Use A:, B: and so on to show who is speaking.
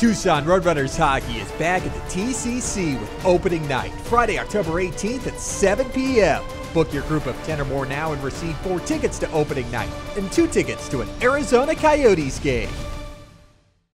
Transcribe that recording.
A: Tucson Roadrunners hockey is back at the TCC with opening night, Friday, October 18th at 7 p.m. Book your group of 10 or more now and receive four tickets to opening night and two tickets to an Arizona Coyotes game.